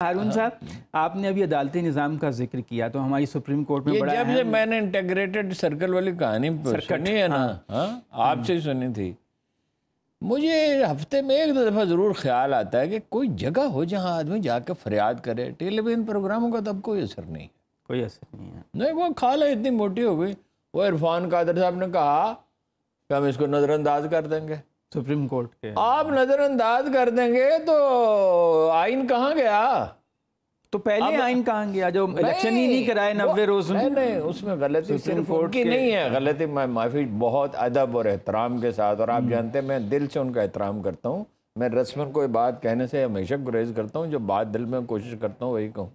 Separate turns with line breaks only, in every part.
हारून साहब आपने अभी अदालती निज़ाम का ज़िक्र किया तो हमारी सुप्रीम कोर्ट में
ये
बड़ा
जब से मैंने इंटेग्रेटेड सर्कल वाली कहानी सुनी है ना हाँ। आपसे ही सुनी थी। मुझे हफ़्ते में एक दो दफ़ा ज़रूर ख्याल आता है कि कोई जगह हो जहाँ आदमी जाके फरियाद करे टेलीविज़न प्रोग्रामों का तब कोई असर नहीं
कोई असर नहीं है।
नहीं वो खाला इतनी मोटी हो गई वो इरफान कादर साहब ने कहा कि हम इसको नज़रअंदाज कर देंगे।
सुप्रीम कोर्ट के।
आप नज़रअंदाज कर देंगे तो आइन कहाँ गया?
तो पहले आइन कहाँ गया? जो इलेक्शन ही नहीं कराए नब्बे रोज
नहीं नहीं उसमें गलती सिर्फ़ उनकी नहीं है। गलती मैं माफ़ी बहुत अदब और एहतराम के साथ और आप
हम्म।
जानते हैं मैं दिल से उनका एहतराम करता हूँ। मैं रस्मन कोई बात कहने से हमेशा गुरेज करता हूँ जो बात दिल में कोशिश करता हूँ वही कहूँ।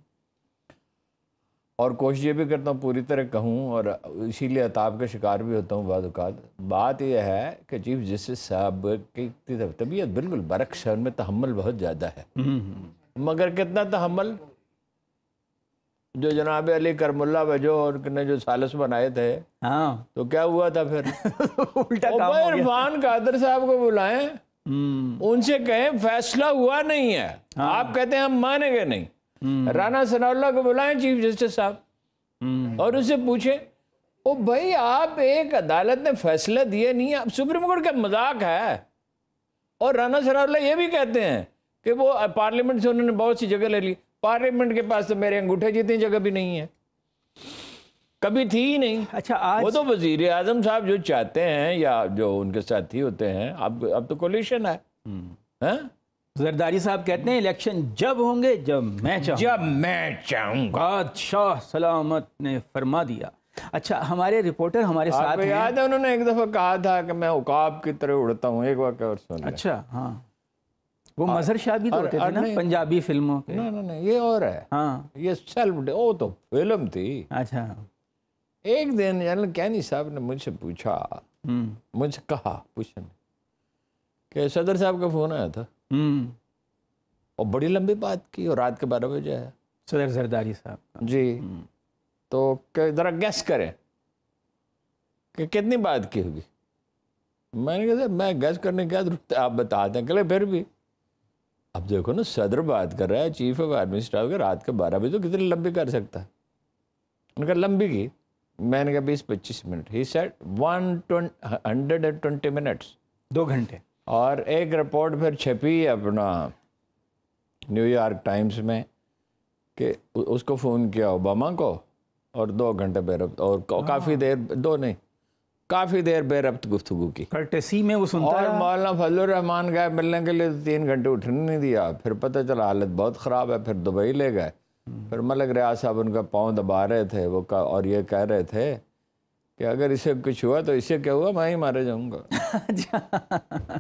और कोशिश ये भी करता हूँ पूरी तरह कहूँ और इसीलिए अताब का शिकार भी होता हूँ बाद बात यह है कि चीफ जस्टिस साहब की तबीयत बिल्कुल बरक्स है उनमें तहमल बहुत ज़्यादा है।
हम्म,
मगर कितना तहमल जो जनाब अली करमुल्ला वजो ने जो सालस बनाए थे
हाँ।
तो क्या हुआ था फिर?
उल्टा काम हो
इरफान कादर साहब को बुलाएँ।
हम्म,
उनसे कहें फैसला हुआ नहीं है। हाँ। आप कहते हैं हम मानेंगे नहीं। राना सनाउल्ला को बुलाएँ चीफ जस्टिस साहब।
हम्म,
और उससे पूछे ओ भाई आप एक अदालत ने फैसला दिए नहीं आप सुप्रीम कोर्ट का मज़ाक है। और राना सनाउल्ला ये भी कहते हैं कि वो पार्लियामेंट से उन्होंने बहुत सी जगह ले ली। पार्लियामेंट के पास तो मेरे अंगूठे जितनी जगह भी नहीं है। कभी थी ही नहीं।
अच्छा आज
वो तो वज़ीर आज़म साहब जो चाहते हैं या जो उनके साथी होते हैं अब अब तो कोलिशन है।
हम्म।
हैं?
जरदारी साहब कहते हैं इलेक्शन जब होंगे जब मैं चाहूँ
जब मैं चाहूँगा।
बादशाह सलामत ने फरमा दिया। अच्छा हमारे रिपोर्टर हमारे साथ हैं।
याद है उन्होंने एक दफ़ा कहा था कि मैं उकाब की तरह उड़ता हूँ एक वाक्य और सुन
अच्छा हाँ। वो मजहर शाह भी तो होते थे ना पंजाबी फ़िल्मों के।
ना ना ना ये और है।
हाँ।
ये सेल्फ ओ तो फ़िल्म थी।
अच्छा।
एक दिन जनरल कैनी साहब ने मुझसे पूछा
हम्म।
मुझसे कहा पूछने। कि सदर साहब का फ़ोन आया था। और बड़ी लंबी बात की और रात के बारह बजे है।
सदर सरदारी साहब।
जी। तो जरा गैस करें। कि कितनी बात की होगी? मैंने कहा "सर, मैं गैस करने के बाद आप बता दें कले फिर भी। अब देखो ना सदर बात कर रहा है चीफ ऑफ़ आर्मी स्टाफ के रात के बारह बजे तो कितनी लंबी कर सकता है? उन्होंने कहा लंबी की। मैंने कहा बीस पच्चीस मिनट। ही set one hundred and twenty minutes
दो घंटे।
और एक रिपोर्ट फिर छपी अपना न्यूयॉर्क टाइम्स में कि उसको फ़ोन किया ओबामा को और दो घंटे बेरब्त और काफ़ी देर दो नहीं काफ़ी देर बेरब्त गुफ्तगू की।
कर्टेसी में वो सुनता
और मौलाना फजल रहमान गए मिलने के लिए तो तीन घंटे उठने नहीं दिया। फिर पता चला हालत बहुत ख़राब है फिर दुबई ले गए। फिर मलक रियाज साहब उनका पाँव दबा रहे थे वो का और ये कह रहे थे कि अगर इसे कुछ हुआ तो इसे क्या हुआ मैं ही मारे जाऊँगा।
अच्छा।